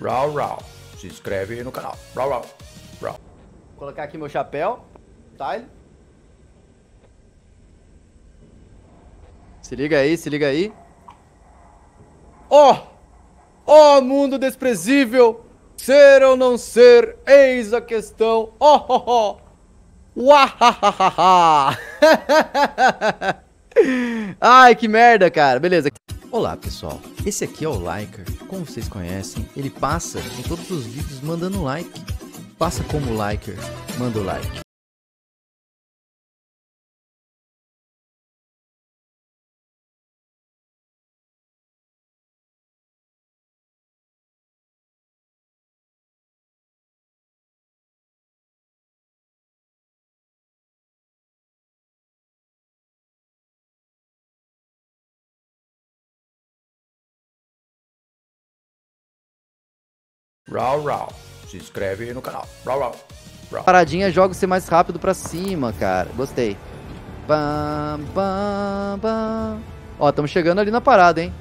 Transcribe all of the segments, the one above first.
Rau, rau. Se inscreve aí no canal. Rau, rau. Rau. Vou colocar aqui meu chapéu. Tá? Se liga aí, se liga aí. Ó! Oh! Ó oh, mundo desprezível! Ser ou não ser, eis a questão. Ó, oh, oh. Uahahaha! Ai, que merda, cara. Beleza. Olá, pessoal. Esse aqui é o Liker. Como vocês conhecem, ele passa em todos os vídeos mandando like. Passa como Liker, manda o like. Rau, rau. Se inscreve aí no canal. Rau, rau. rau. Paradinha, joga ser mais rápido pra cima, cara. Gostei. Bam, bam, bam. Ó, estamos chegando ali na parada, hein.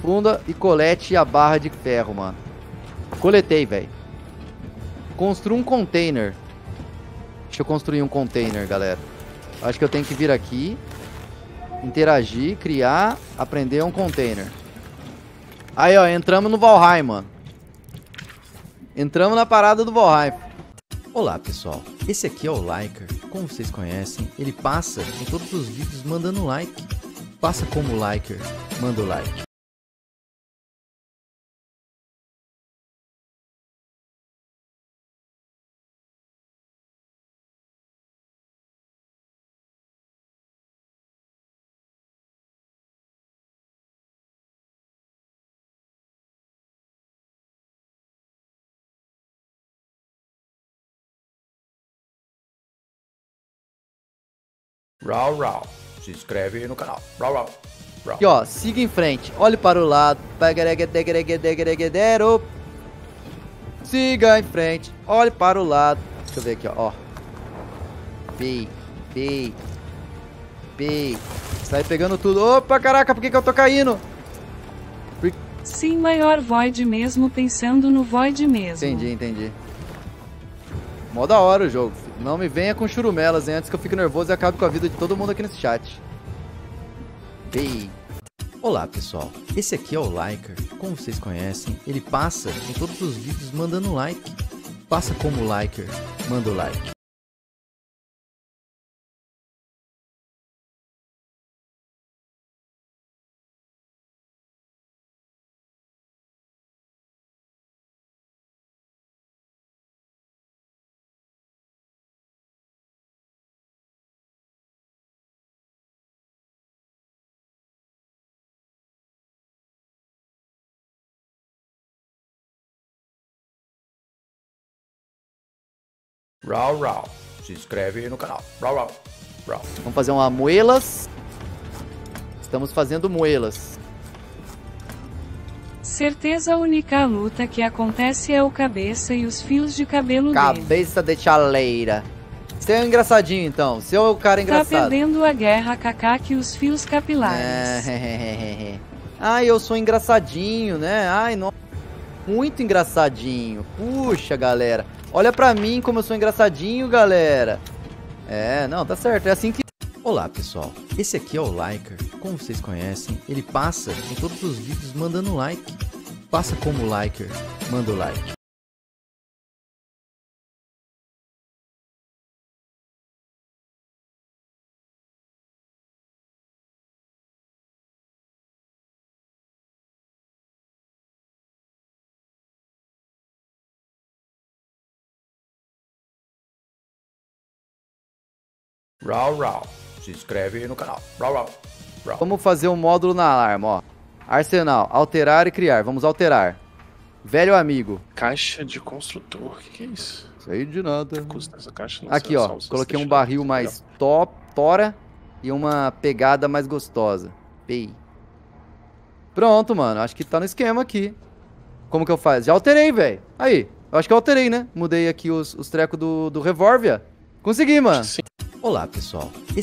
Funda e colete a barra de ferro, mano. Coletei, velho. Construa um container. Deixa eu construir um container, galera. Acho que eu tenho que vir aqui. Interagir, criar, aprender um container. Aí, ó, entramos no Valheim, mano. Entramos na parada do Valheim. Olá, pessoal. Esse aqui é o Liker. Como vocês conhecem, ele passa em todos os vídeos mandando like. Passa como Liker, manda o like. Rau, rau. Se inscreve aí no canal. Rau, rau. Rau. E ó, siga em frente. Olhe para o lado. Siga em frente. Olhe para o lado. Deixa eu ver aqui, ó. B, B, B. Sai pegando tudo. Opa, caraca, por que, que eu tô caindo? Sim, maior Void mesmo, pensando no Void mesmo. Entendi, entendi. Mó da hora o jogo. Não me venha com churumelas, hein, antes que eu fique nervoso e acabe com a vida de todo mundo aqui nesse chat. Ei. Olá, pessoal. Esse aqui é o Liker. Como vocês conhecem, ele passa em todos os vídeos mandando like. Passa como Liker, manda o like. Rau, rau. Se inscreve aí no canal. Rau, rau. Rau. Vamos fazer uma moelas. Estamos fazendo moelas. Certeza a única luta que acontece é o cabeça e os fios de cabelo Cabeça dele. de chaleira. Você é um engraçadinho, então. Você é o cara tá engraçado. Tá perdendo a guerra, Kaká, que os fios capilares. É, Ai, eu sou engraçadinho, né? Ai, não. Muito engraçadinho. Puxa, galera. Olha pra mim como eu sou engraçadinho, galera. É, não, tá certo. É assim que... Olá, pessoal. Esse aqui é o Liker. Como vocês conhecem, ele passa em todos os vídeos mandando like. Passa como Liker, manda o like. Rau, rau. Se inscreve aí no canal. Rau, rau. Rau. Vamos fazer um módulo na alarma, ó. Arsenal, alterar e criar. Vamos alterar. Velho amigo. Caixa de construtor. O que, que, é isso? Sei de nada. Custa essa caixa? Aqui, ó. Coloquei um barril mais top, tora e uma pegada mais gostosa. Pei. Pronto, mano. Acho que tá no esquema aqui. Como que eu faço? Já alterei, velho. Aí. Eu acho que eu alterei, né? Mudei aqui os, os trecos do, do. Consegui, mano. Sim. Olá, pessoal. Esse